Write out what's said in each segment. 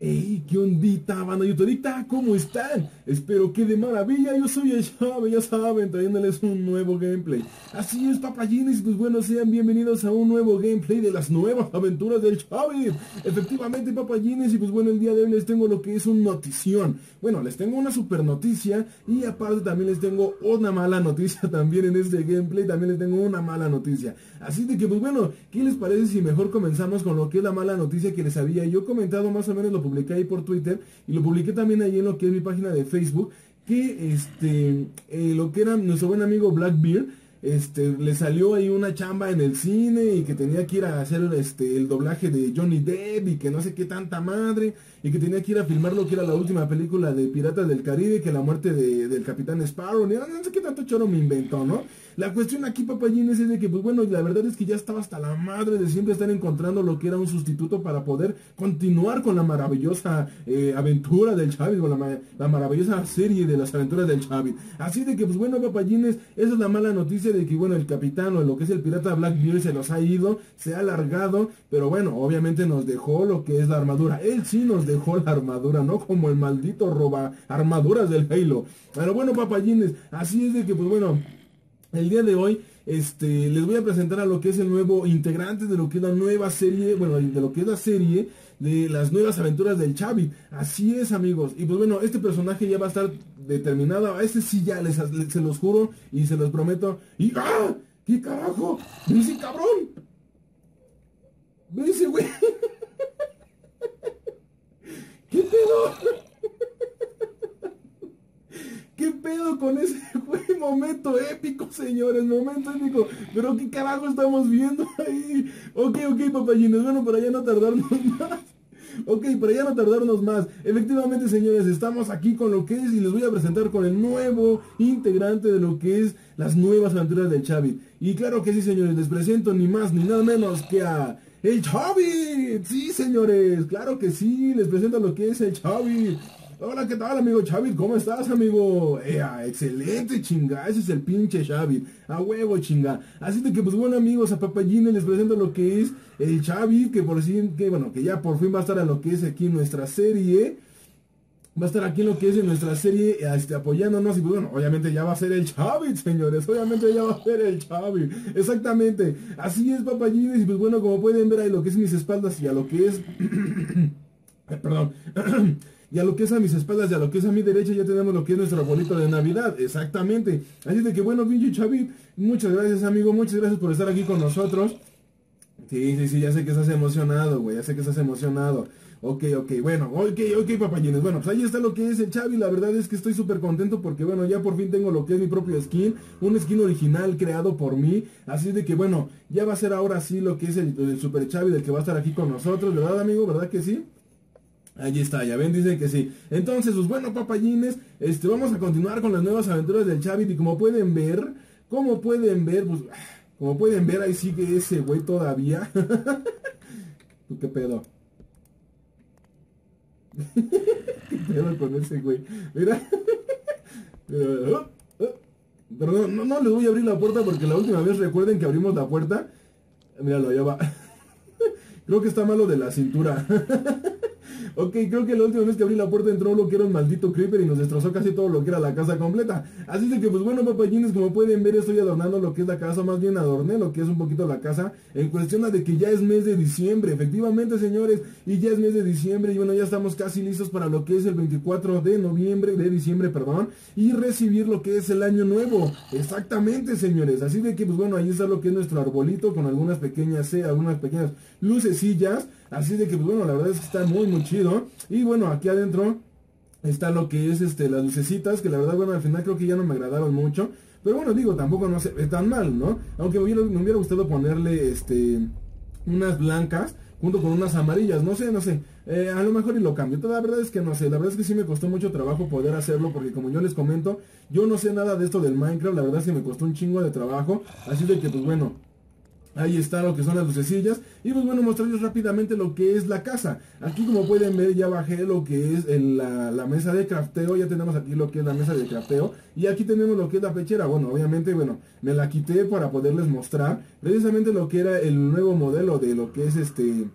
Hey, ¿qué ondita, banda youtubita? ¿Cómo están? Espero que de maravilla, yo soy el Chave, ya saben, trayéndoles un nuevo gameplay. Así es, papayines, pues bueno, sean bienvenidos a un nuevo gameplay de las nuevas aventuras del Chave. Efectivamente, papayines, y pues bueno, el día de hoy les tengo lo que es un notición. Bueno, les tengo una super noticia y aparte también les tengo una mala noticia también en este gameplay, también les tengo una mala noticia. Así de que, pues bueno, ¿qué les parece si mejor comenzamos con lo que es la mala noticia que les había yo comentado más o menos lo publiqué ahí por Twitter y lo publiqué también ahí en lo que es mi página de Facebook, que este, eh, lo que era nuestro buen amigo Blackbeard, este, le salió ahí una chamba en el cine y que tenía que ir a hacer este, el doblaje de Johnny Depp y que no sé qué tanta madre y que tenía que ir a filmar lo que era la última película de Piratas del Caribe, que la muerte del Capitán Sparrow, no, no sé qué tanto choro me inventó, ¿no? La cuestión aquí, papayines, es de que, pues bueno, la verdad es que ya estaba hasta la madre de siempre estar encontrando lo que era un sustituto para poder continuar con la maravillosa eh, aventura del Chavis, con la, maravillosa serie de las aventuras del Chavis. Así de que, pues bueno, papayines, esa es la mala noticia de que, bueno, el capitán o lo que es el pirata Blackbeard se los ha ido, se ha alargado, pero bueno, obviamente nos dejó lo que es la armadura. Él sí nos dejó la armadura, no como el maldito roba armaduras del Halo. Pero bueno, papayines, así es de que, pues bueno, el día de hoy este, les voy a presentar a lo que es el nuevo integrante de lo que es la nueva serie, bueno, de lo que es la serie de las nuevas aventuras del Chavi. Así es, amigos. Y pues bueno, este personaje ya va a estar determinado. A este sí ya les, se los juro y se los prometo. Y ¡ah! ¿Qué carajo? ¡Dice cabrón! ¡Dice, güey! ¿Qué pedo? ¿Qué pedo con ese momento épico, señores? Momento épico. Pero qué carajo estamos viendo ahí. Ok, ok, papayines. Bueno, para ya no tardarnos más. Ok, para ya no tardarnos más. Efectivamente, señores, estamos aquí con lo que es y les voy a presentar con el nuevo integrante de lo que es las nuevas aventuras del Chavi. Y claro que sí, señores, les presento ni más ni nada menos que a el Chavi. Sí, señores, claro que sí, les presento lo que es el Chavi. Hola, ¿qué tal, amigo Xavi? ¿Cómo estás, amigo? Ea, excelente, chinga. Ese es el pinche Xavi. A huevo, chinga. Así que, pues bueno, amigos, a Papayines les presento lo que es el Xavi, que por sí, que bueno, que ya por fin va a estar en lo que es aquí nuestra serie. Va a estar aquí en lo que es en nuestra serie, este, apoyándonos. Y pues bueno, obviamente ya va a ser el Xavi, señores. Obviamente ya va a ser el Xavi. Exactamente. Así es, Papayines. Y pues bueno, como pueden ver ahí lo que es mis espaldas y a lo que es... Perdón. Y a lo que es a mis espaldas y a lo que es a mi derecha ya tenemos lo que es nuestro arbolito de Navidad. Exactamente. Así de que bueno, pinche Chavi, muchas gracias amigo, muchas gracias por estar aquí con nosotros. Sí, sí, sí, ya sé que estás emocionado, güey, ya sé que estás emocionado. Ok, ok, bueno, ok, ok, papayines. Bueno, pues ahí está lo que es el Chavi. La verdad es que estoy súper contento porque, bueno, ya por fin tengo lo que es mi propio skin. Un skin original creado por mí. Así de que, bueno, ya va a ser ahora sí lo que es el, el Super Chavi del que va a estar aquí con nosotros. ¿Verdad, amigo? ¿Verdad que sí? Allí está, ya ven, dice que sí. Entonces, pues bueno, papayines, este, vamos a continuar con las nuevas aventuras del Chavit y como pueden ver, como pueden ver, pues, como pueden ver, ahí sigue ese güey todavía. ¿Tú qué pedo? ¿Qué pedo con ese güey? Mira. Pero, oh, no, no les voy a abrir la puerta porque la última vez recuerden que abrimos la puerta. Míralo, ya va. Creo que está malo de la cintura. Ok, creo que la última vez que abrí la puerta entró lo que era un maldito creeper y nos destrozó casi todo lo que era la casa completa. Así de que pues bueno papayines, como pueden ver estoy adornando lo que es la casa, más bien adorné lo que es un poquito la casa en cuestión de que ya es mes de diciembre, efectivamente señores, y ya es mes de diciembre y bueno ya estamos casi listos para lo que es el 24 de noviembre, de diciembre, perdón, y recibir lo que es el año nuevo. Exactamente señores, así de que pues bueno ahí está lo que es nuestro arbolito con algunas pequeñas, eh, algunas pequeñas lucecillas. Así de que, pues bueno, la verdad es que está muy, muy chido. Y bueno, aquí adentro está lo que es este las lucecitas, que la verdad, bueno, al final creo que ya no me agradaron mucho. Pero bueno, digo, tampoco no se ve tan mal, ¿no? Aunque me hubiera, gustado ponerle este unas blancas junto con unas amarillas, no sé, no sé, eh, a lo mejor y lo cambio, la verdad es que no sé, la verdad es que sí me costó mucho trabajo poder hacerlo porque como yo les comento, yo no sé nada de esto del Minecraft, la verdad es que me costó un chingo de trabajo, así de que pues bueno, Ahí está lo que son las lucecillas. Y pues bueno, mostrarles rápidamente lo que es la casa. Aquí como pueden ver ya bajé lo que es la, mesa de crafteo. Ya tenemos aquí lo que es la mesa de crafteo. Y aquí tenemos lo que es la pechera. Bueno, obviamente, bueno, me la quité para poderles mostrar precisamente lo que era el nuevo modelo de lo que es este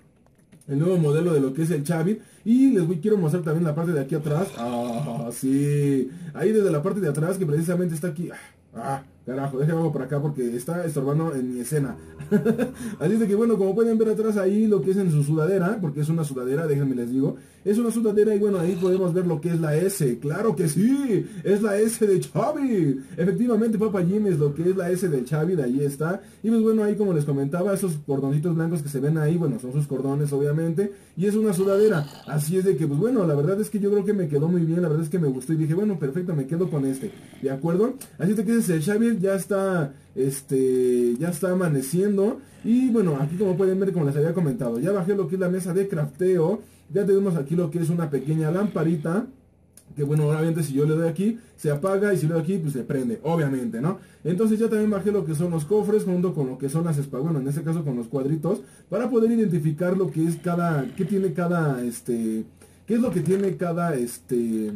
el nuevo modelo de lo que es el Chavit. Y les voy, quiero mostrar también la parte de aquí atrás. Ah, sí. Ahí desde la parte de atrás que precisamente está aquí. Ah, carajo, déjame por acá porque está estorbando en mi escena. Así de que bueno, como pueden ver atrás ahí lo que es en su sudadera, porque es una sudadera, déjenme les digo. Es una sudadera y bueno, ahí podemos ver lo que es la S. Claro que sí, es la S de Xavi. Efectivamente, Papa Jim es lo que es la S de Xavi, ahí está. Y pues bueno, ahí como les comentaba, esos cordoncitos blancos que se ven ahí, bueno, son sus cordones obviamente. Y es una sudadera. Así es de que pues bueno, la verdad es que yo creo que me quedó muy bien, la verdad es que me gustó y dije, bueno, perfecto, me quedo con este. ¿De acuerdo? Así es de que ese es el Xavi, ya está, este, ya está amaneciendo. Y bueno, aquí como pueden ver, como les había comentado, ya bajé lo que es la mesa de crafteo. Ya tenemos aquí lo que es una pequeña lamparita. Que bueno, obviamente si yo le doy aquí, se apaga y si le doy aquí, pues se prende, obviamente, ¿no? Entonces ya también bajé lo que son los cofres junto con lo que son las espadas, bueno, en este caso con los cuadritos, para poder identificar lo que es cada, qué tiene cada, este, qué es lo que tiene cada, este,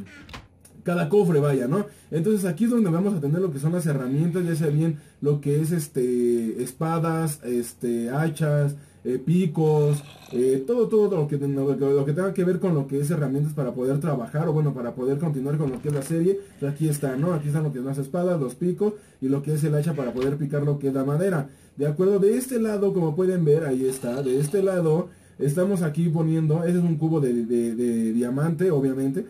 cada cofre, vaya, ¿no? Entonces aquí es donde vamos a tener lo que son las herramientas, ya sea bien lo que es este espadas, este hachas, eh, picos, eh, todo, todo lo que, lo, que tenga que ver con lo que es herramientas para poder trabajar o bueno, para poder continuar con lo que es la serie. Pues aquí está, ¿no? Aquí están lo que son las espadas, los picos y lo que es el hacha para poder picar lo que es la madera. De acuerdo, de este lado, como pueden ver, ahí está, de este lado estamos aquí poniendo, ese es un cubo de, de diamante, obviamente,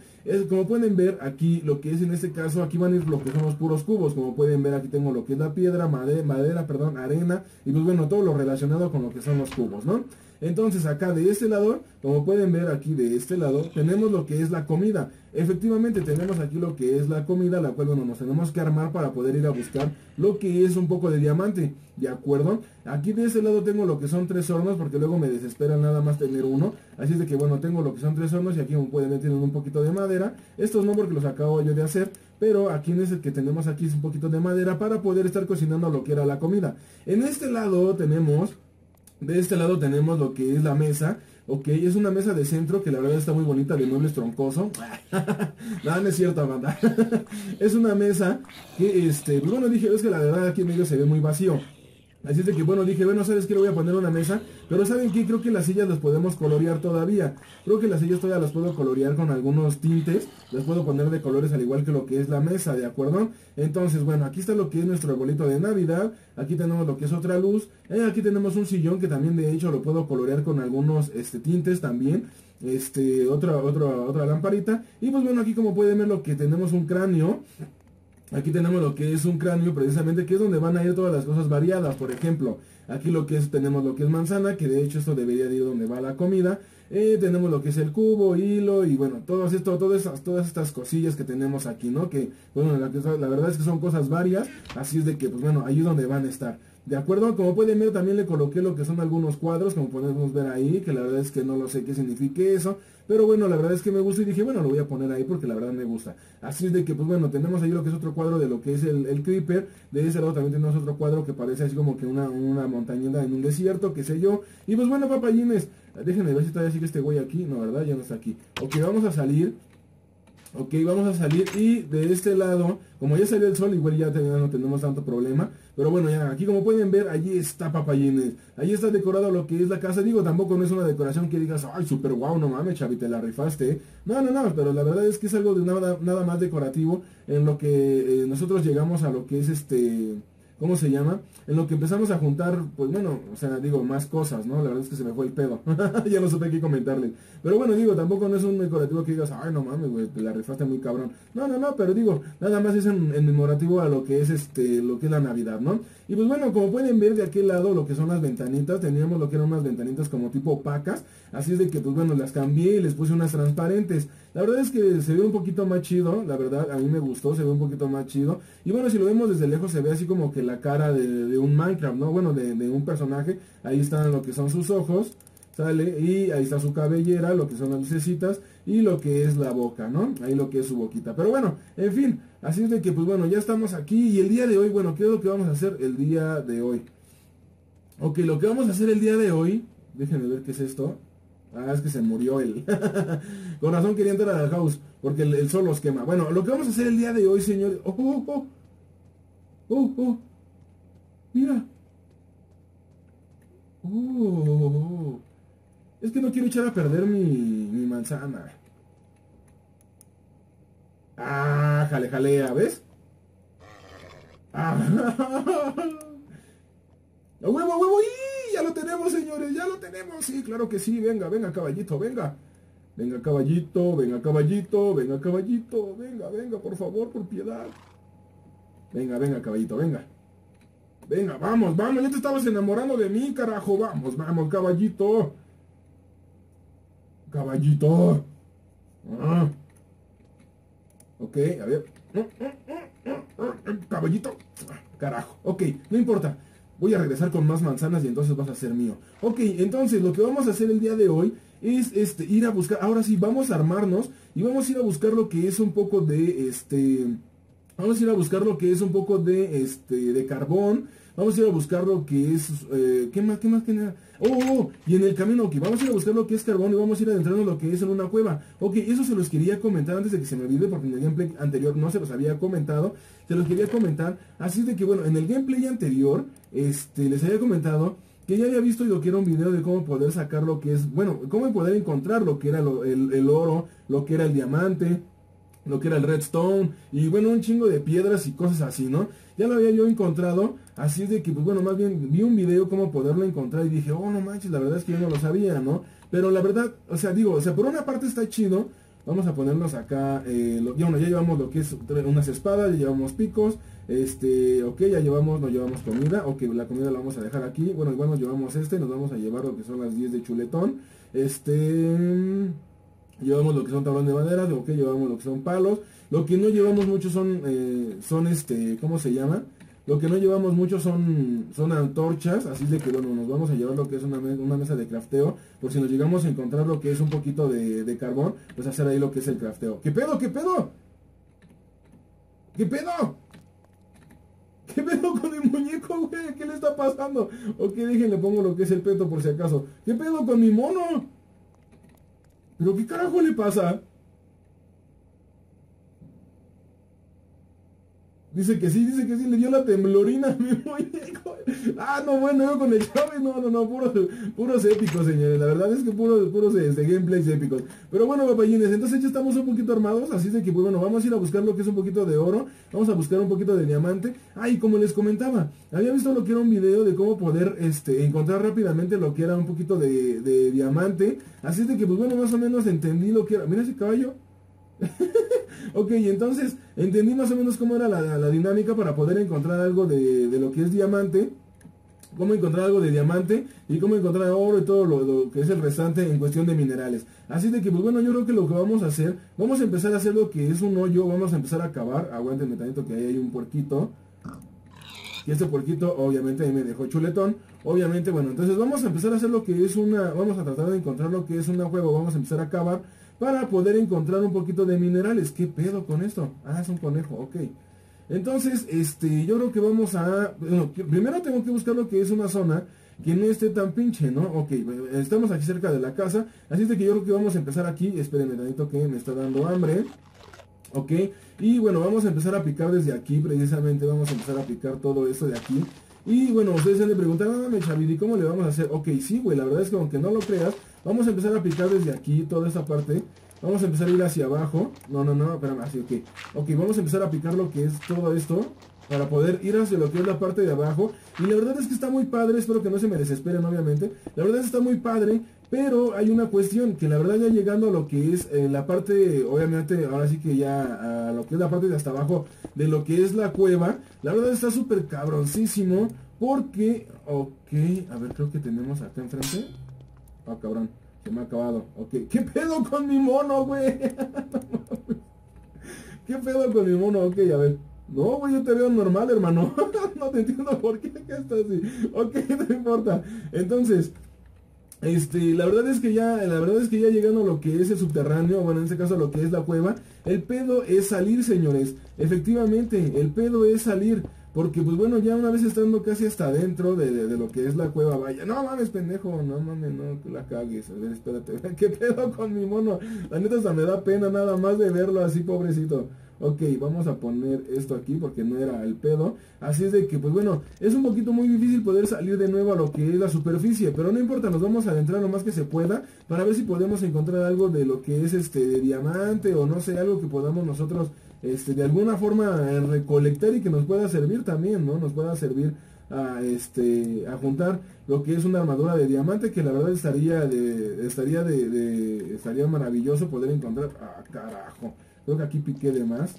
como pueden ver aquí, lo que es en este caso, aquí van a ir lo que son los puros cubos. Como pueden ver, aquí tengo lo que es la piedra, madera, madera perdón, arena. Y pues bueno, todo lo relacionado con lo que son los cubos, ¿no? Entonces acá de este lado, como pueden ver aquí de este lado, tenemos lo que es la comida. Efectivamente tenemos aquí lo que es la comida, la cual bueno, nos tenemos que armar para poder ir a buscar lo que es un poco de diamante. ¿De acuerdo? Aquí de este lado tengo lo que son tres hornos, porque luego me desespera nada más tener uno. Así es de que bueno, tengo lo que son tres hornos y aquí como pueden ver tienen un poquito de madera. Estos no porque los acabo yo de hacer, pero aquí en ese que tenemos aquí es un poquito de madera para poder estar cocinando lo que era la comida. En este lado tenemos de este lado tenemos lo que es la mesa. Ok, es una mesa de centro que la verdad está muy bonita, de muebles troncoso. Nada, no es cierto, banda. es una mesa que, este, pues bueno, dije, es que la verdad aquí en medio se ve muy vacío. Así es de que, bueno, dije, bueno, ¿sabes qué? Le voy a poner una mesa. Pero ¿saben qué? Creo que las sillas las podemos colorear todavía. Creo que las sillas todavía las puedo colorear con algunos tintes. Las puedo poner de colores al igual que lo que es la mesa, ¿de acuerdo? Entonces, bueno, aquí está lo que es nuestro arbolito de Navidad. Aquí tenemos lo que es otra luz. Eh, aquí tenemos un sillón que también de hecho lo puedo colorear con algunos este, tintes también. Este, otra, otra, otra lamparita. Y pues bueno, aquí como pueden ver lo que tenemos un cráneo. Aquí tenemos lo que es un cráneo precisamente, que es donde van a ir todas las cosas variadas. Por ejemplo, aquí lo que es, tenemos lo que es manzana, que de hecho esto debería de ir donde va la comida. Eh, tenemos lo que es el cubo, hilo y bueno, todo esto, todas todas estas cosillas que tenemos aquí, ¿no? Que, bueno, la, la verdad es que son cosas varias, así es de que, pues bueno, ahí es donde van a estar. De acuerdo, como pueden ver también le coloqué lo que son algunos cuadros, como podemos ver ahí, que la verdad es que no lo sé qué signifique eso, pero bueno, la verdad es que me gusta y dije, bueno, lo voy a poner ahí porque la verdad me gusta. Así es de que, pues bueno, tenemos ahí lo que es otro cuadro de lo que es el, el creeper, de ese lado también tenemos otro cuadro que parece así como que una, una montañita en un desierto, qué sé yo, y pues bueno, papayines, déjenme ver si todavía sigue este güey aquí, no, ¿verdad? Ya no está aquí. Ok, vamos a salir Ok, vamos a salir y de este lado, como ya salió el sol, igual ya no tenemos tanto problema. Pero bueno, ya aquí como pueden ver, allí está Papayines. Allí está decorado lo que es la casa. Digo, tampoco no es una decoración que digas, ay, super guau, no mames, Chavi, te la rifaste. No, no, no, pero la verdad es que es algo de nada, nada más decorativo en lo que eh, nosotros llegamos a lo que es este ¿cómo se llama? En lo que empezamos a juntar, pues bueno, o sea, digo, más cosas, ¿no? La verdad es que se me fue el pedo. ya no supe qué comentarles. Pero bueno, digo, tampoco no es un decorativo que digas, ay, no mames, güey, te la rifaste muy cabrón. No, no, no, pero digo, nada más es en, en memorativo a lo que es este, lo que es la Navidad, ¿no? Y pues bueno, como pueden ver de aquel lado lo que son las ventanitas, teníamos lo que eran unas ventanitas como tipo opacas, así es de que pues bueno, las cambié y les puse unas transparentes. La verdad es que se ve un poquito más chido, la verdad, a mí me gustó, se ve un poquito más chido. Y bueno, si lo vemos desde lejos se ve así como que la cara de, un Minecraft, ¿no? Bueno, de, un personaje, ahí están lo que son sus ojos, sale y ahí está su cabellera, lo que son las lucecitas y lo que es la boca, ¿no? Ahí lo que es su boquita. Pero bueno, en fin, así es de que pues bueno, ya estamos aquí y el día de hoy, bueno, ¿qué es lo que vamos a hacer el día de hoy? Ok, lo que vamos a hacer el día de hoy, déjenme ver qué es esto. Ah, es que se murió él. Con razón quería entrar a la house, porque el, sol los quema. Bueno, lo que vamos a hacer el día de hoy, señores... ¡Oh, oh, oh! ¡Oh, oh! Mira. ¡Oh! Es que no quiero echar a perder mi, mi manzana. Ah, jale, jalea, ¿ves? Ah. ¡A huevo, a huevo! ¡Y! Ya lo tenemos, señores, ya lo tenemos. Sí, claro que sí. Venga, venga, caballito, venga. Venga, caballito, venga, caballito, venga, caballito. Venga, venga, por favor, por piedad. Venga, venga, caballito, venga. Venga, vamos, vamos. Ya te estabas enamorando de mí, carajo. Vamos, vamos, caballito. Caballito. Ah. Ok, a ver. Caballito. Carajo. Ok, no importa voy a regresar con más manzanas y entonces vas a ser mío. Ok, entonces lo que vamos a hacer el día de hoy es este, ir a buscar, ahora sí, vamos a armarnos y vamos a ir a buscar lo que es un poco de, este, vamos a ir a buscar lo que es un poco de, este, de carbón, vamos a ir a buscar lo que es, eh, ¿qué más, qué más, qué? Oh, oh, oh, y en el camino, ok, vamos a ir a buscar lo que es carbón y vamos a ir adentrando lo que es en una cueva. Ok, eso se los quería comentar antes de que se me olvide porque en el gameplay anterior no se los había comentado. Se los quería comentar. Así de que, bueno, en el gameplay anterior, este, les había comentado que ya había visto y lo que era un video de cómo poder sacar lo que es, bueno, cómo poder encontrar lo que era el, el oro, lo que era el diamante, lo que era el redstone y bueno, un chingo de piedras y cosas así, ¿no? Ya lo había yo encontrado, así de que, pues bueno, más bien vi un video cómo poderlo encontrar y dije, oh, no manches, la verdad es que yo no lo sabía, ¿no? Pero la verdad, o sea, digo, o sea, por una parte está chido, vamos a ponernos acá, eh, ya, bueno, ya llevamos lo que es unas espadas, ya llevamos picos, este, ok, ya llevamos, nos llevamos comida, ok, la comida la vamos a dejar aquí, bueno, igual nos llevamos este, nos vamos a llevar lo que son las 10 de chuletón, este... Llevamos lo que son tablones de madera, lo que llevamos lo que son palos. Lo que no llevamos mucho son, eh, son este, ¿cómo se llama? Lo que no llevamos mucho son, son antorchas, así de que bueno, nos vamos a llevar lo que es una, una mesa de crafteo, por si nos llegamos a encontrar lo que es un poquito de, de, carbón, pues hacer ahí lo que es el crafteo. ¿Qué pedo? ¿Qué pedo? ¿Qué pedo? ¿Qué pedo con el muñeco, güey? ¿Qué le está pasando? Ok, déjenle pongo lo que es el peto por si acaso. ¿Qué pedo con mi mono? ¿Pero qué carajo le pasa? Dice que sí, dice que sí, le dio la temblorina a mi muñeco. Ah, no, bueno, yo con el Chávez, no, no, no, puros, puros épicos, señores. La verdad es que puros, puros este, gameplays épicos. Pero bueno, papayines, entonces ya estamos un poquito armados, así de que, pues, bueno, vamos a ir a buscar lo que es un poquito de oro. Vamos a buscar un poquito de diamante. Ah, y como les comentaba, había visto lo que era un video de cómo poder este, encontrar rápidamente lo que era un poquito de, de diamante. Así de que, pues, bueno, más o menos entendí lo que era. Mira ese caballo. Ok, entonces entendí más o menos cómo era la, dinámica para poder encontrar algo de, lo que es diamante. Cómo encontrar algo de diamante y cómo encontrar oro y todo lo, que es el restante en cuestión de minerales. Así de que, pues bueno, yo creo que lo que vamos a hacer, vamos a empezar a hacer lo que es un hoyo, vamos a empezar a cavar. Aguántenme tantito que ahí hay un puerquito. Y este puerquito obviamente me dejó chuletón. Obviamente, bueno, entonces vamos a empezar a hacer lo que es una, vamos a tratar de encontrar lo que es una juego, vamos a empezar a cavar para poder encontrar un poquito de minerales. ¿Qué pedo con esto? Ah, es un conejo, ok. Entonces, este, yo creo que vamos a... Bueno, primero tengo que buscar lo que es una zona que no esté tan pinche, ¿no? Ok, estamos aquí cerca de la casa, así es que yo creo que vamos a empezar aquí. Espérenme tantito que me está dando hambre. Ok, y bueno, vamos a empezar a picar desde aquí, precisamente vamos a empezar a picar todo esto de aquí. Y bueno, ustedes se le preguntan, ah, Chavidi, ¿cómo le vamos a hacer? Ok, sí, güey, la verdad es que aunque no lo creas, Vamos a empezar a picar desde aquí, toda esta parte. Vamos a empezar a ir hacia abajo. No, no, no, espérame, así, ok. Ok, vamos a empezar a picar lo que es todo esto. Para poder ir hacia lo que es la parte de abajo. Y la verdad es que está muy padre, espero que no se me desesperen, obviamente. La verdad es que está muy padre, pero hay una cuestión, que la verdad ya llegando a lo que es eh, la parte, obviamente, ahora sí que ya a lo que es la parte de hasta abajo de lo que es la cueva, la verdad está súper cabroncísimo, porque, ok, a ver, creo que tenemos acá enfrente. Ah, cabrón. Se me ha acabado. Ok. ¿Qué pedo con mi mono, güey? ¿Qué pedo con mi mono? Ok, a ver. No, güey, yo te veo normal, hermano. no te entiendo por qué que estás así. Ok, no importa. Entonces, este, la verdad es que ya, la verdad es que ya llegando a lo que es el subterráneo, bueno, en este caso a lo que es la cueva, el pedo es salir, señores. Efectivamente, el pedo es salir. Porque, pues bueno, ya una vez estando casi hasta adentro de, lo que es la cueva, vaya, no mames, pendejo, no mames, no, que la cagues, a ver, espérate, ¿qué pedo con mi mono? La neta hasta me da pena nada más de verlo así, pobrecito. Ok, vamos a poner esto aquí porque no era el pedo. Así es de que, pues bueno, es un poquito muy difícil poder salir de nuevo a lo que es la superficie. Pero no importa, nos vamos a adentrar lo más que se pueda para ver si podemos encontrar algo de lo que es este de diamante o no sé, algo que podamos nosotros este, de alguna forma eh, recolectar y que nos pueda servir también, ¿no? Nos pueda servir a este a juntar lo que es una armadura de diamante que la verdad estaría de estaría de, estaría maravilloso poder encontrar. Ah carajo. Creo que aquí piqué de más.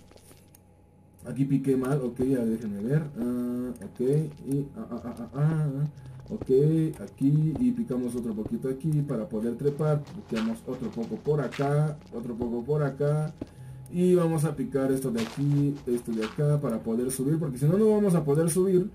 Aquí piqué mal. Ok ya déjenme ver. Ah, ok. Y ah, ok aquí. Y picamos otro poquito aquí para poder trepar. Picamos otro poco por acá otro poco por acá y vamos a picar esto de aquí, esto de acá para poder subir, porque si no, no vamos a poder subir.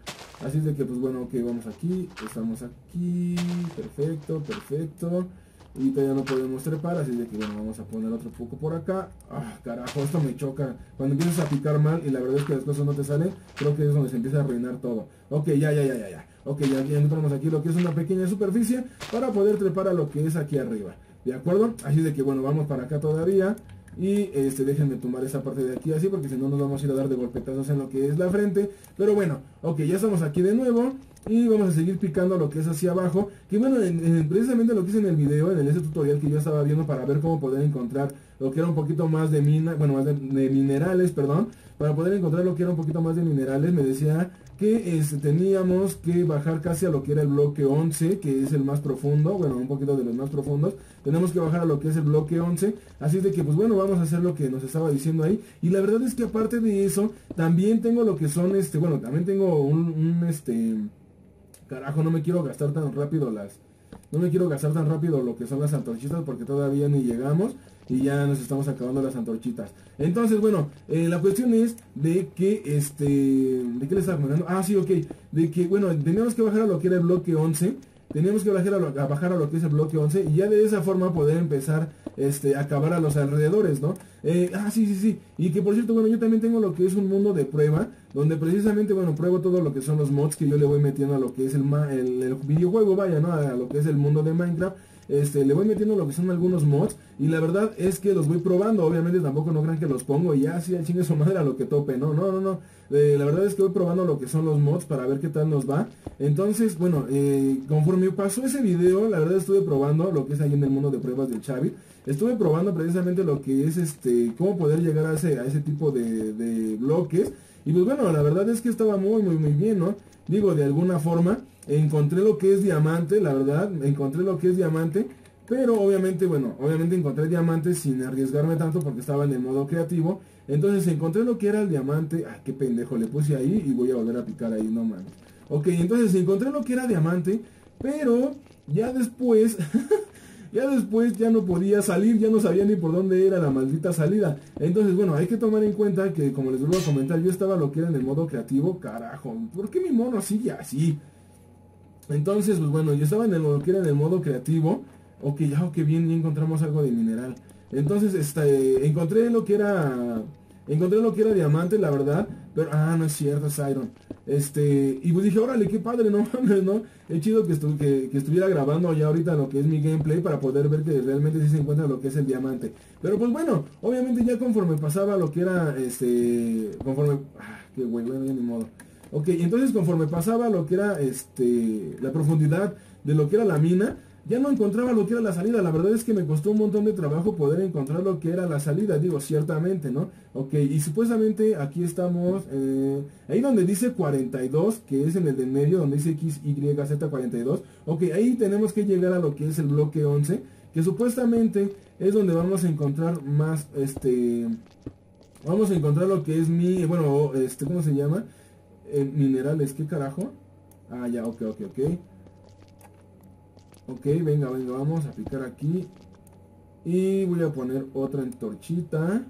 Así de que, pues bueno, ok, vamos aquí, estamos aquí, perfecto, perfecto. Y todavía no podemos trepar, así de que bueno, vamos a poner otro poco por acá. Ah, carajo, esto me choca. Cuando empiezas a picar mal y la verdad es que las cosas no te salen, creo que es donde se empieza a arruinar todo. Ok, ya, ya, ya, ya, ya. Ok, ya, ya entramos aquí lo que es una pequeña superficie para poder trepar a lo que es aquí arriba. ¿De acuerdo? Así de que bueno, vamos para acá todavía. Y este, déjenme tomar esa parte de aquí así porque si no nos vamos a ir a dar de golpetazos en lo que es la frente. Pero bueno, ok, ya estamos aquí de nuevo. Y vamos a seguir picando lo que es hacia abajo. Que bueno, precisamente lo que hice en el video, en ese tutorial que yo estaba viendo para ver cómo poder encontrar lo que era un poquito más de mina, bueno, más de minerales, perdón. Para poder encontrar lo que era un poquito más de minerales, me decía que este, teníamos que bajar casi a lo que era el bloque 11, que es el más profundo, bueno, un poquito de los más profundos, tenemos que bajar a lo que es el bloque 11, así de que pues bueno, vamos a hacer lo que nos estaba diciendo ahí, y la verdad es que aparte de eso, también tengo lo que son, este, bueno, también tengo un, un este, carajo, no me quiero gastar tan rápido las, no me quiero gastar tan rápido lo que son las antorchitas porque todavía ni llegamos y ya nos estamos acabando las antorchitas. Entonces, bueno, eh, la cuestión es de que, este, ¿de qué le estaba comentando? Ah, sí, ok, de que, bueno, teníamos que bajar a lo que era el bloque 11, teníamos que bajar a, lo, a bajar a lo que es el bloque 11 y ya de esa forma poder empezar este, a acabar a los alrededores, ¿no? Eh, ah, sí, sí, sí. Y que por cierto, bueno, yo también tengo lo que es un mundo de prueba, donde precisamente, bueno, pruebo todo lo que son los mods que yo le voy metiendo a lo que es el, el, el videojuego, vaya, ¿no? A lo que es el mundo de Minecraft este, le voy metiendo lo que son algunos mods y la verdad es que los voy probando, obviamente tampoco no crean que los pongo y ya así al chingue su madre a lo que tope, no, no, no, no, eh, la verdad es que voy probando lo que son los mods para ver qué tal nos va, entonces, bueno, eh, conforme pasó ese video, la verdad estuve probando lo que es ahí en el mundo de pruebas del Xavi, estuve probando precisamente lo que es este, cómo poder llegar a ese, a ese tipo de, de bloques, y pues bueno, la verdad es que estaba muy, muy, muy bien, ¿no? Digo, de alguna forma, encontré lo que es diamante, la verdad, encontré lo que es diamante, pero obviamente, bueno, obviamente encontré diamante sin arriesgarme tanto porque estaba en el modo creativo. Entonces encontré lo que era el diamante, ay, qué pendejo, le puse ahí y voy a volver a picar ahí, no mames. Ok, entonces encontré lo que era diamante, pero ya después... ya después ya no podía salir, ya no sabía ni por dónde era la maldita salida. Entonces, bueno, hay que tomar en cuenta que, como les vuelvo a comentar, yo estaba lo que era en el modo creativo, carajo, ¿por qué mi mono sigue así? Entonces, pues bueno, yo estaba en el, que era en el modo creativo. Ok, ya, ok, bien, ya encontramos algo de mineral. Entonces, este, encontré lo que era... Encontré lo que era diamante, la verdad. Pero, ah, no es cierto, es iron. Este, y pues dije, órale, qué padre, no mames, ¿no? Es chido que, que, estuviera grabando ya ahorita lo que es mi gameplay para poder ver que realmente sí se encuentra lo que es el diamante. Pero pues bueno, obviamente ya conforme pasaba lo que era, este, conforme, ah, qué güey, bueno, ni modo. Ok, entonces conforme pasaba lo que era este, la profundidad de lo que era la mina, ya no encontraba lo que era la salida. La verdad es que me costó un montón de trabajo poder encontrar lo que era la salida. Digo, ciertamente, ¿no? Ok, y supuestamente aquí estamos, eh, ahí donde dice 42, que es en el del medio, donde dice XYZ42. Ok, ahí tenemos que llegar a lo que es el bloque 11, que supuestamente es donde vamos a encontrar más, este, vamos a encontrar lo que es mi, bueno, este, ¿cómo se llama? Minerales, ¿qué carajo? Ah, ya, ok, ok, ok. Ok, venga, venga, vamos a picar aquí. Y voy a poner otra entorchita.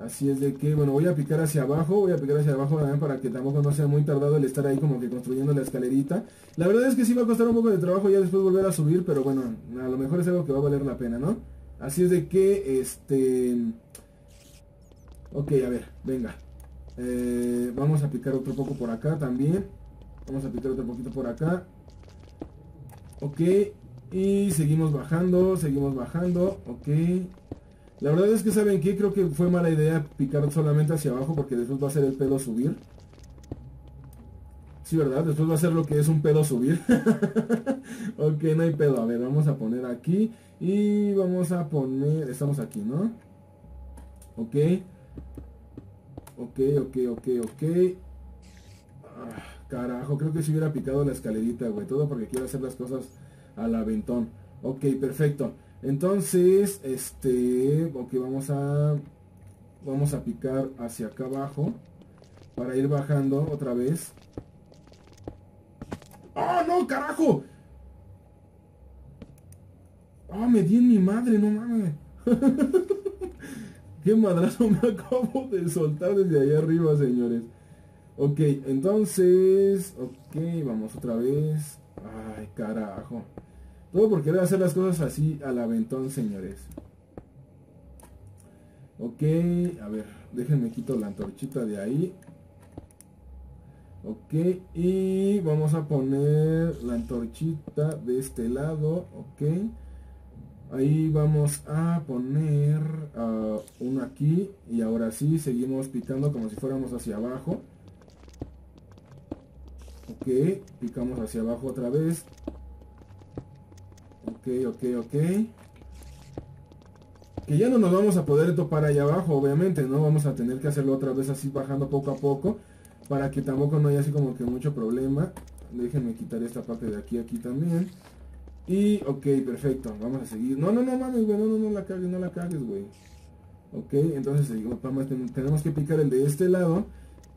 Así es de que, bueno, voy a picar hacia abajo, voy a picar hacia abajo también para que tampoco no sea muy tardado el estar ahí como que construyendo la escalerita. La verdad es que sí va a costar un poco de trabajo ya después volver a subir, pero bueno, a lo mejor es algo que va a valer la pena, ¿no? Así es de que, este... Ok, a ver, venga. Eh, vamos a picar otro poco por acá también. Vamos a picar otro poquito por acá. Ok. Y seguimos bajando, seguimos bajando. Ok. La verdad es que saben que creo que fue mala idea picar solamente hacia abajo porque después va a ser el pedo subir. Sí, ¿verdad? Después va a ser lo que es un pedo subir. ok, no hay pedo. A ver, vamos a poner aquí. Y vamos a poner... Estamos aquí, ¿no? Ok. Ok, ok, ok, ok. Ah, carajo, creo que si hubiera picado la escalerita, güey. Todo porque quiero hacer las cosas al aventón. Ok, perfecto. Entonces, este... Ok, vamos a... Vamos a picar hacia acá abajo. Para ir bajando otra vez. ¡Ah, no, carajo! ¡Ah, me di en mi madre, no mames! ¡Qué madrazo me acabo de soltar desde allá arriba, señores! Ok, entonces... Ok, vamos otra vez. ¡Ay, carajo! Todo por querer hacer las cosas así al aventón, señores. Ok, a ver, déjenme quito la antorchita de ahí. Ok, y vamos a poner la antorchita de este lado. Ok. Ahí vamos a poner uh, uno aquí. Y ahora sí, seguimos picando como si fuéramos hacia abajo. Ok, picamos hacia abajo otra vez. Ok, ok, ok. Que ya no nos vamos a poder topar allá abajo, obviamente, ¿no? Vamos a tener que hacerlo otra vez así bajando poco a poco para que tampoco no haya así como que mucho problema. Déjenme quitar esta parte de aquí, aquí también. Y, ok, perfecto, vamos a seguir. No, no, no mames, güey, no, no, no la cagues, no la cagues, güey. Ok, entonces seguimos, tenemos que picar el de este lado.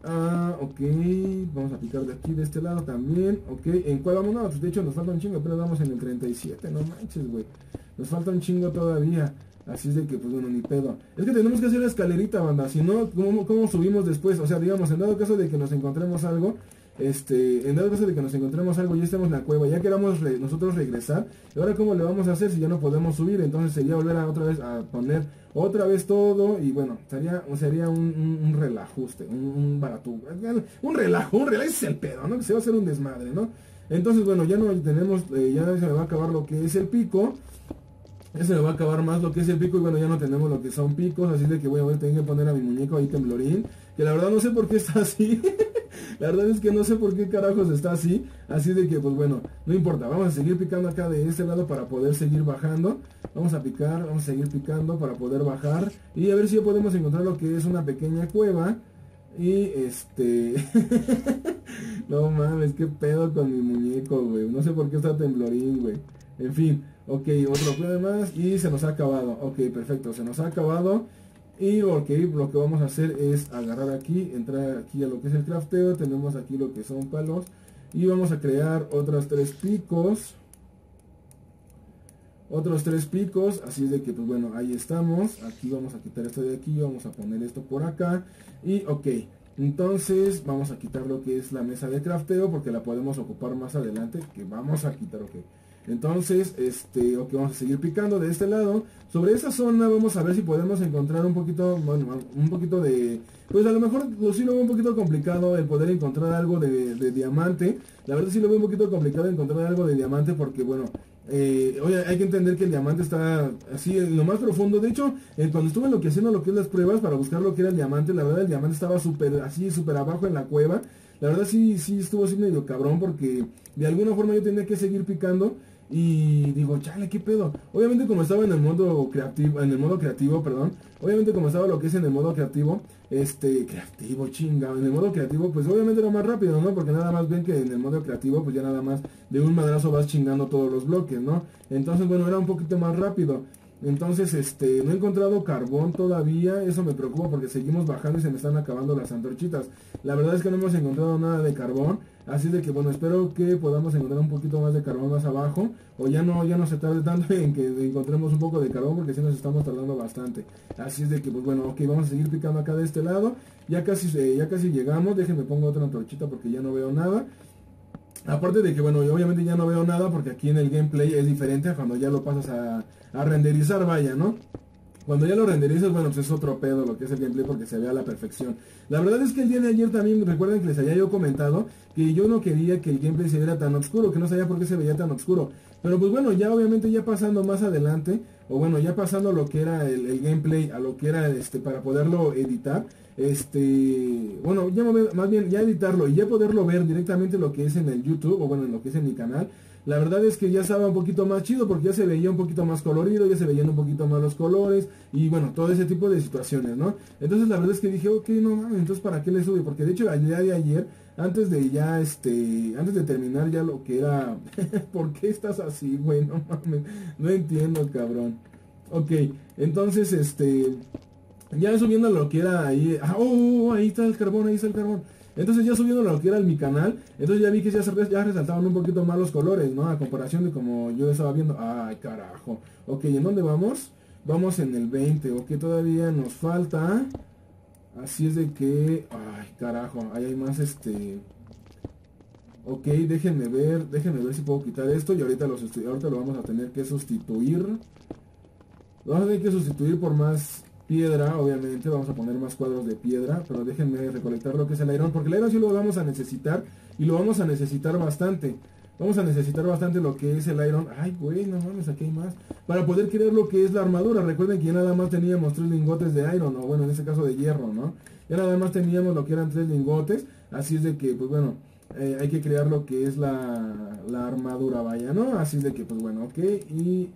Ah, ok, vamos a picar de aquí, de este lado también. Ok, ¿en cuál vamos? No, de hecho nos falta un chingo, pero vamos en el 37, no manches, güey. Nos falta un chingo todavía. Así es de que, pues bueno, ni pedo. Es que tenemos que hacer la escalerita, banda. Si no, ¿cómo, ¿cómo, subimos después? O sea, digamos, en dado caso de que nos encontremos algo, este, en dado caso de que nos encontremos algo y estemos en la cueva, ya queramos nosotros regresar, ¿y ahora cómo le vamos a hacer si ya no podemos subir? Entonces sería volver a otra vez a poner otra vez todo y bueno, sería, sería un, relajuste, un, un un relajo, un relajo, es el pedo, ¿no? Que se va a hacer un desmadre, ¿no? Entonces, bueno, ya no tenemos, eh, ya se me va a acabar lo que es el pico. Se me va a acabar más lo que es el pico y bueno, ya no tenemos lo que son picos, así de que voy a tengo que poner a mi muñeco ahí temblorín, que la verdad no sé por qué está así. la verdad es que no sé por qué carajos está así, así de que pues bueno, no importa, vamos a seguir picando acá de este lado para poder seguir bajando. Vamos a picar, vamos a seguir picando para poder bajar y a ver si podemos encontrar lo que es una pequeña cueva. Y este... no mames, qué pedo con mi muñeco, güey. No sé por qué está temblorín, güey. En fin, ok, otro juego más y se nos ha acabado. Ok, perfecto, se nos ha acabado. Y ok, lo que vamos a hacer es agarrar aquí, entrar aquí a lo que es el crafteo. Tenemos aquí lo que son palos. Y vamos a crear otros tres picos. Otros tres picos, así de que pues bueno, ahí estamos. Aquí vamos a quitar esto de aquí, vamos a poner esto por acá. Y ok, entonces vamos a quitar lo que es la mesa de crafteo porque la podemos ocupar más adelante. Que vamos a quitar, ok. Entonces, este, ok, vamos a seguir picando de este lado. Sobre esa zona vamos a ver si podemos encontrar un poquito, bueno, un poquito de... Pues a lo mejor lo sí lo veo un poquito complicado el poder encontrar algo de, diamante. La verdad sí lo veo un poquito complicado encontrar algo de diamante porque, bueno, eh, oye, hay que entender que el diamante está así en lo más profundo. De hecho, eh, cuando estuve lo que haciendo lo que es las pruebas para buscar lo que era el diamante, la verdad el diamante estaba súper así, súper abajo en la cueva. La verdad sí, sí estuvo así medio cabrón porque de alguna forma yo tenía que seguir picando y digo, chale, qué pedo. Obviamente como estaba en el modo creativo, en el modo creativo, perdón. Obviamente como estaba lo que es en el modo creativo, este, creativo, chinga, en el modo creativo, pues obviamente era más rápido, ¿no? Porque nada más ven que en el modo creativo, pues ya nada más de un madrazo vas chingando todos los bloques, ¿no? Entonces, bueno, era un poquito más rápido. Entonces, este, no he encontrado carbón todavía, eso me preocupa porque seguimos bajando y se me están acabando las antorchitas. La verdad es que no hemos encontrado nada de carbón, así de que bueno, espero que podamos encontrar un poquito más de carbón más abajo, o ya no, ya no se tarde tanto en que encontremos un poco de carbón porque si nos estamos tardando bastante. Así es de que pues bueno, ok, vamos a seguir picando acá de este lado, ya casi, eh, ya casi llegamos, déjenme pongo otra antorchita porque ya no veo nada. Aparte de que, bueno, yo obviamente ya no veo nada porque aquí en el gameplay es diferente a cuando ya lo pasas a, renderizar, vaya, ¿no? Cuando ya lo renderizas, bueno, pues es otro pedo lo que es el gameplay porque se ve a la perfección. La verdad es que el día de ayer también, recuerden que les había yo comentado que yo no quería que el gameplay se viera tan oscuro, que no sabía por qué se veía tan oscuro. Pero pues bueno, ya obviamente ya pasando más adelante, o bueno, ya pasando lo que era el, gameplay a lo que era este para poderlo editar, este, bueno, ya más bien ya editarlo y ya poderlo ver directamente lo que es en el YouTube, o bueno, en lo que es en mi canal, la verdad es que ya estaba un poquito más chido porque ya se veía un poquito más colorido, ya se veían un poquito más los colores y bueno, todo ese tipo de situaciones, ¿no? Entonces la verdad es que dije, ok, no mames, entonces ¿para qué le sube? Porque de hecho al día de ayer, antes de ya, este, antes de terminar ya lo que era, ¿por qué estás así, güey? No mames, no entiendo, cabrón. Ok, entonces, este, ya subiendo lo que era ahí, ah, oh, oh, oh, ahí está el carbón, ahí está el carbón. Entonces ya subiendo lo que era en mi canal, entonces ya vi que ya, ya resaltaban un poquito más los colores, ¿no? A comparación de como yo estaba viendo. Ay, carajo. Ok, ¿en dónde vamos? Vamos en el 20, ok, todavía nos falta. Así es de que... Ay, carajo, ahí hay más este... Ok, déjenme ver, déjenme ver si puedo quitar esto y ahorita, los ahorita lo vamos a tener que sustituir. Lo vamos a tener que sustituir por más piedra, obviamente, vamos a poner más cuadros de piedra, pero déjenme recolectar lo que es el iron, porque el iron sí lo vamos a necesitar, y lo vamos a necesitar bastante. Vamos a necesitar bastante lo que es el iron. Ay, güey, no mames, aquí hay más. Para poder crear lo que es la armadura. Recuerden que ya nada más teníamos tres lingotes de iron, o bueno, en este caso de hierro, ¿no? Ya nada más teníamos lo que eran tres lingotes. Así es de que, pues bueno, eh, hay que crear lo que es la, la armadura, vaya, ¿no? Así es de que, pues bueno, ok, y...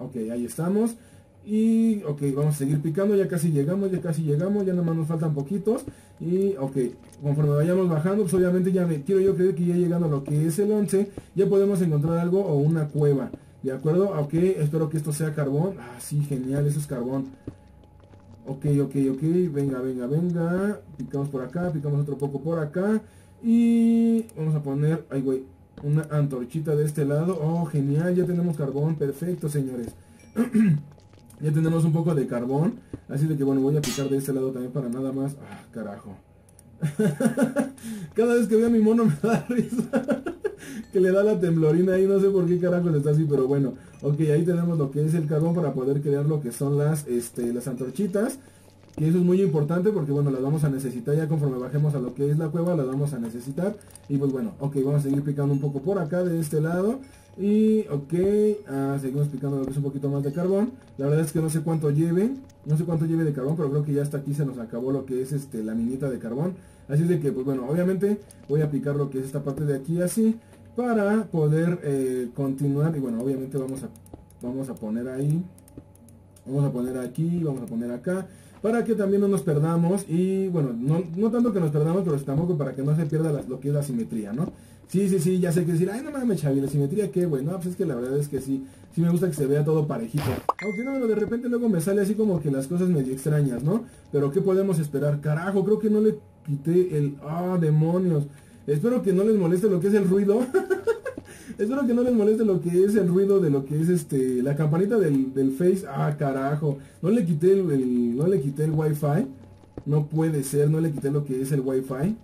Ok, ahí estamos. Y ok, vamos a seguir picando, ya casi llegamos, ya casi llegamos, ya nada más nos faltan poquitos. Y ok, conforme vayamos bajando, pues obviamente ya me quiero yo creer que ya llegando a lo que es el 11, ya podemos encontrar algo o una cueva. ¿De acuerdo? Ok, espero que esto sea carbón. Ah, sí, genial, eso es carbón. Ok, ok, ok, venga, venga, venga. Picamos por acá, picamos otro poco por acá. Y vamos a poner, ay güey, una antorchita de este lado. Oh, genial, ya tenemos carbón, perfecto, señores. Ya tenemos un poco de carbón. Así de que bueno, voy a picar de este lado también para nada más. Ah, carajo. Cada vez que veo a mi mono me da risa. que le da la temblorina ahí, no sé por qué carajo está así, pero bueno. Ok, ahí tenemos lo que es el carbón para poder crear lo que son las, este, las antorchitas. Que eso es muy importante porque bueno, las vamos a necesitar ya conforme bajemos a lo que es la cueva, las vamos a necesitar. Y pues bueno, ok, vamos a seguir picando un poco por acá de este lado. Y ok, ah, seguimos picando lo que es un poquito más de carbón. La verdad es que no sé cuánto lleve, no sé cuánto lleve de carbón, pero creo que ya hasta aquí se nos acabó lo que es este la minita de carbón. Así es de que, pues bueno, obviamente voy a picar lo que es esta parte de aquí así para poder eh, continuar. Y bueno, obviamente vamos a, vamos a poner ahí, vamos a poner aquí, vamos a poner acá para que también no nos perdamos y bueno, no, no tanto que nos perdamos, pero tampoco para que no se pierda lo que es la simetría, ¿no? Sí, sí, sí, ya sé que decir, ay, no mames, Chavi, la simetría, qué, bueno, pues es que la verdad es que sí, sí me gusta que se vea todo parejito. Aunque no, de repente luego me sale así como que las cosas medio extrañas, ¿no? Pero ¿qué podemos esperar? Carajo, creo que no le quité el... ¡Ah, demonios! Espero que no les moleste lo que es el ruido. Espero que no les moleste lo que es el ruido de lo que es este la campanita del, del Face. Ah, carajo. No le quité el, no le quité el Wi-Fi. No puede ser, no le quité lo que es el Wi-Fi.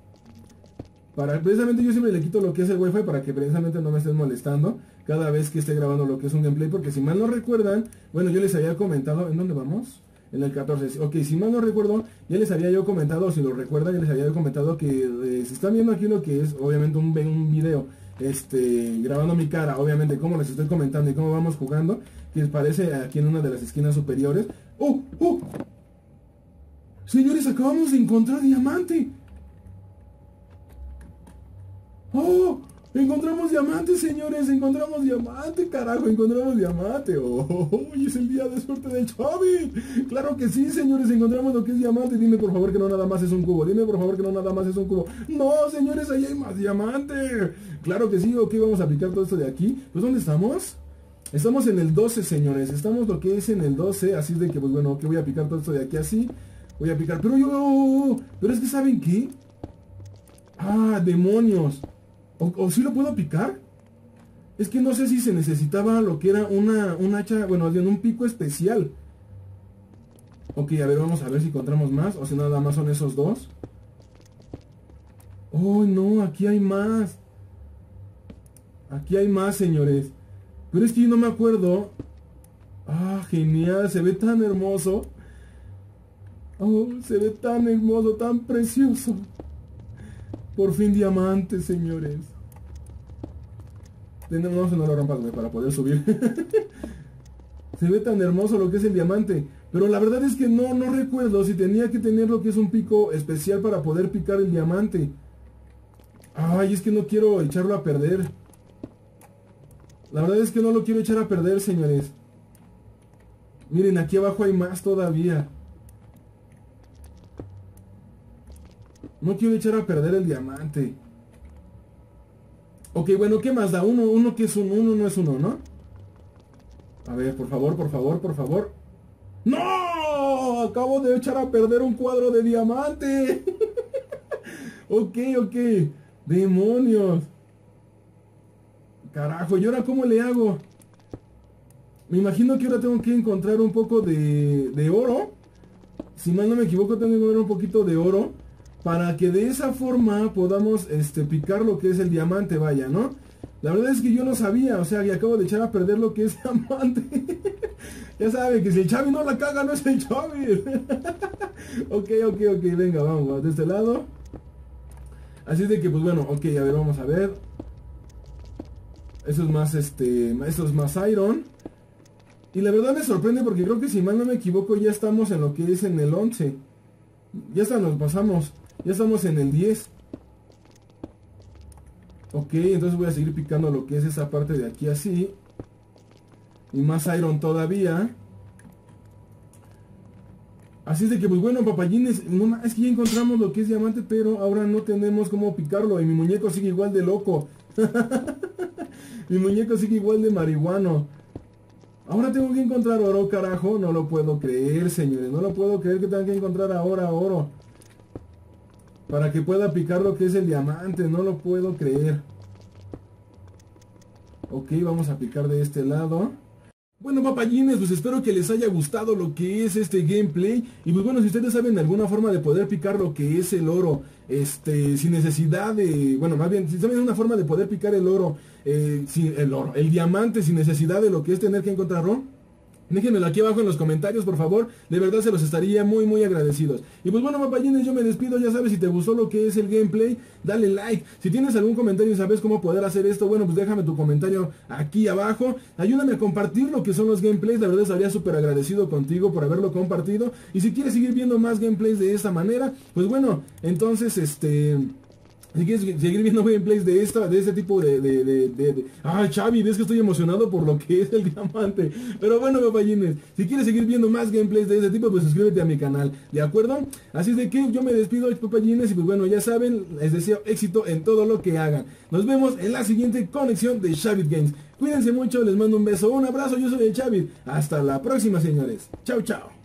Para, precisamente yo siempre le quito lo que es el wifi para que precisamente no me estén molestando cada vez que esté grabando lo que es un gameplay. Porque si mal no recuerdan, bueno, yo les había comentado, ¿en dónde vamos? En el 14. Ok, si mal no recuerdo, ya les había yo comentado, si lo recuerdan, ya les había comentado que eh, si están viendo aquí lo que es, obviamente, un, un video este, grabando mi cara, obviamente, como les estoy comentando y cómo vamos jugando, que parece aquí en una de las esquinas superiores. ¡Oh! ¡Oh! Señores, acabamos de encontrar diamante. ¡Oh! Encontramos diamante, señores, encontramos diamante, carajo, encontramos diamante. ¡Oh! Hoy es el día de suerte del Chavi. Claro que sí, señores, encontramos lo que es diamante. Dime por favor que no nada más es un cubo. Dime por favor que no nada más es un cubo. No, señores, ahí hay más diamante. Claro que sí, ok, vamos a aplicar todo esto de aquí. Pues ¿dónde estamos? Estamos en el 12, señores. Estamos lo que es en el 12. Así de que, pues bueno, que voy a picar todo esto de aquí así. Voy a picar. Pero yo... Pero es que, ¿saben qué? Ah, demonios. ¿O, si lo puedo picar? Es que no sé si se necesitaba lo que era una, un hacha, bueno, un pico especial. Ok, a ver, vamos a ver si encontramos más. O si nada más son esos dos. Oh, no, aquí hay más. Aquí hay más, señores. Pero es que yo no me acuerdo. Ah, genial, se ve tan hermoso. Oh, se ve tan hermoso, tan precioso. Por fin diamante, señores. No lo rompas, para poder subir. se ve tan hermoso lo que es el diamante. Pero la verdad es que no, no recuerdo si tenía que tener lo que es un pico especial para poder picar el diamante. Ay, es que no quiero echarlo a perder. La verdad es que no lo quiero echar a perder, señores. Miren, aquí abajo hay más todavía. No quiero echar a perder el diamante. Ok, bueno, ¿qué más da? Uno, uno que es un uno, no es uno, ¿no? A ver, por favor, por favor, por favor. ¡No! Acabo de echar a perder un cuadro de diamante. ok, ok. Demonios. Carajo, ¿y ahora cómo le hago? Me imagino que ahora tengo que encontrar un poco de, de oro. Si mal no me equivoco, tengo que encontrar un poquito de oro. Para que de esa forma podamos este, picar lo que es el diamante, vaya, ¿no? La verdad es que yo no sabía, o sea, que acabo de echar a perder lo que es diamante. ya saben que si el Chavi no la caga, no es el Chavi. ok, ok, ok, venga, vamos, de este lado. Así de que, pues bueno, ok, a ver, vamos a ver. Eso es más, este, eso es más Iron. Y la verdad me sorprende porque creo que si mal no me equivoco ya estamos en lo que es en el 11. Ya hasta nos pasamos. Ya estamos en el 10. Ok, entonces voy a seguir picando lo que es esa parte de aquí así. Y más iron todavía. Así es de que, pues bueno, papayines, no, es que ya encontramos lo que es diamante, pero ahora no tenemos cómo picarlo. Y mi muñeco sigue igual de loco. mi muñeco sigue igual de marihuano. Ahora tengo que encontrar oro, carajo. No lo puedo creer, señores. No lo puedo creer que tenga que encontrar ahora oro. Para que pueda picar lo que es el diamante. No lo puedo creer. Ok, vamos a picar de este lado. Bueno papayines, pues espero que les haya gustado lo que es este gameplay Y pues bueno, si ustedes saben alguna forma de poder picar lo que es el oro Este, sin necesidad de, bueno más bien, si saben una forma de poder picar el oro eh, sin, El oro, el diamante sin necesidad de lo que es tener que encontrarlo Déjenmelo aquí abajo en los comentarios, por favor. De verdad se los estaría muy, muy agradecidos. Y pues bueno, papayines, yo me despido. Ya sabes, si te gustó lo que es el gameplay, dale like. Si tienes algún comentario y sabes cómo poder hacer esto, bueno, pues déjame tu comentario aquí abajo. Ayúdame a compartir lo que son los gameplays. La verdad estaría súper agradecido contigo por haberlo compartido. Y si quieres seguir viendo más gameplays de esta manera, pues bueno, entonces, este... Si quieres seguir viendo gameplays de esta, de este tipo de, de, de, de, Ah, Chavi, ves que estoy emocionado por lo que es el diamante. Pero bueno, papayines, si quieres seguir viendo más gameplays de este tipo, pues suscríbete a mi canal, ¿de acuerdo? Así es de que yo me despido, papayines, y pues bueno, ya saben, les deseo éxito en todo lo que hagan. Nos vemos en la siguiente conexión de Xavi Games. Cuídense mucho, les mando un beso, un abrazo, yo soy el Xavi. Hasta la próxima, señores. Chao, chao.